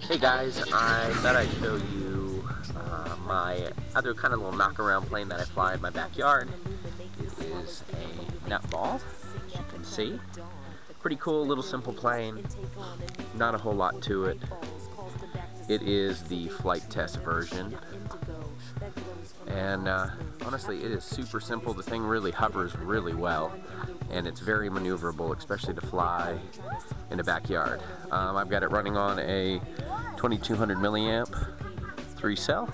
Hey guys, I thought I'd show you uh, my other kind of little knock around plane that I fly in my backyard. It is a nutball, as you can see. Pretty cool, little simple plane. Not a whole lot to it. It is the Flite Test version. And uh, honestly, it is super simple. The thing really hovers really well. And it's very maneuverable, especially to fly in a backyard. Um, I've got it running on a 2200 milliamp 3 cell.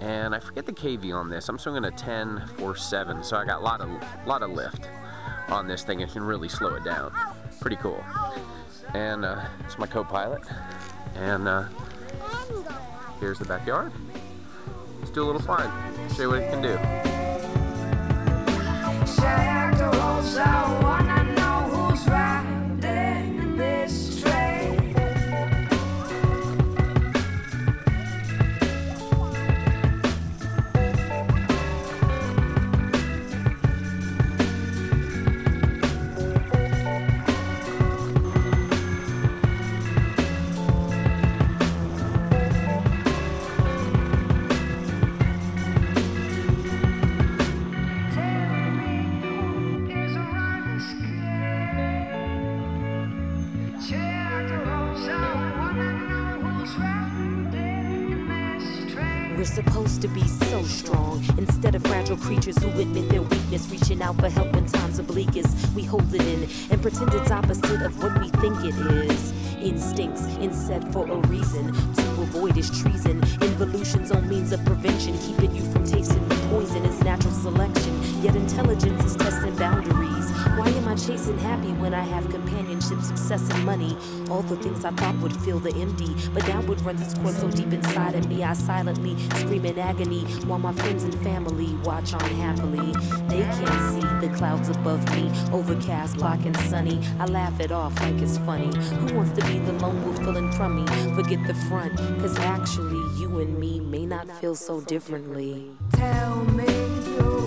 And I forget the KV on this. I'm swinging a 10 or 7, so I got a lot of, lot of lift on this thing. It can really slow it down. Pretty cool. And uh, it's my co-pilot. And uh, here's the backyard. Let's do a little flying. Show you what it can do. We're supposed to be so strong instead of fragile creatures who admit their weakness, reaching out for help when times are bleakest. We hold it in and pretend it's opposite of what we think it is. Instincts inset for a reason to avoid is treason. Involution's own means of prevention, keeping you from tasting the poison is natural selection. Yet intelligence is testing boundaries. Chasing happy when I have companionship, success, and money? All the things I thought would fill the empty, but now would runs its course so deep inside of me. I silently scream in agony while my friends and family watch on happily. They can't see the clouds above me, overcast, black, and sunny. I laugh it off like it's funny. Who wants to be the lone wolf feeling crummy? Forget the front, cause actually, you and me may not feel so differently. Tell me